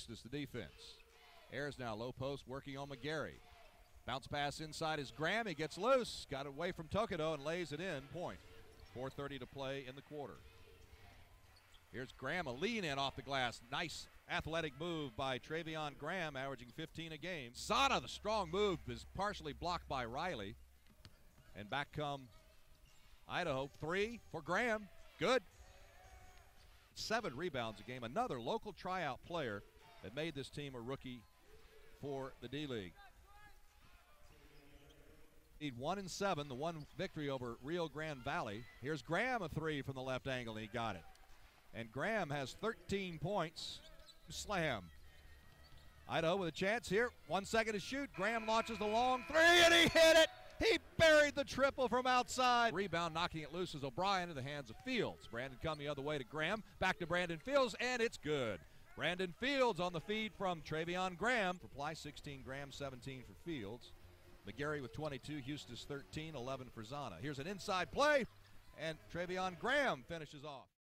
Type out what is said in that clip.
Huestis, the defense. Ayers now low post working on McGary. Bounce pass inside is Graham. He gets loose, got away from Tokoto and lays it in. Point. 4.30 to play in the quarter. Here's Graham, a lean in off the glass. Nice athletic move by Treveon Graham, averaging 15 a game. Zana, the strong move, is partially blocked by Riley. And back come Idaho. Three for Graham. Good. Seven rebounds a game. Another local tryout player that made this team a rookie for the D League. Need one and seven, the one victory over Rio Grande Valley. Here's Graham a three from the left angle, and he got it. And Graham has 13 points. Slam. Idaho with a chance here. One second to shoot. Graham launches the long three, and he hit it. He buried the triple from outside. Rebound knocking it loose as O'Brien in the hands of Fields. Brandon come the other way to Graham. Back to Brandon Fields, and it's good. Brandon Fields on the feed from Treveon Graham. Reply 16 Graham, 17 for Fields. McGary with 22, Huestis 13, 11 for Zana. Here's an inside play, and Treveon Graham finishes off.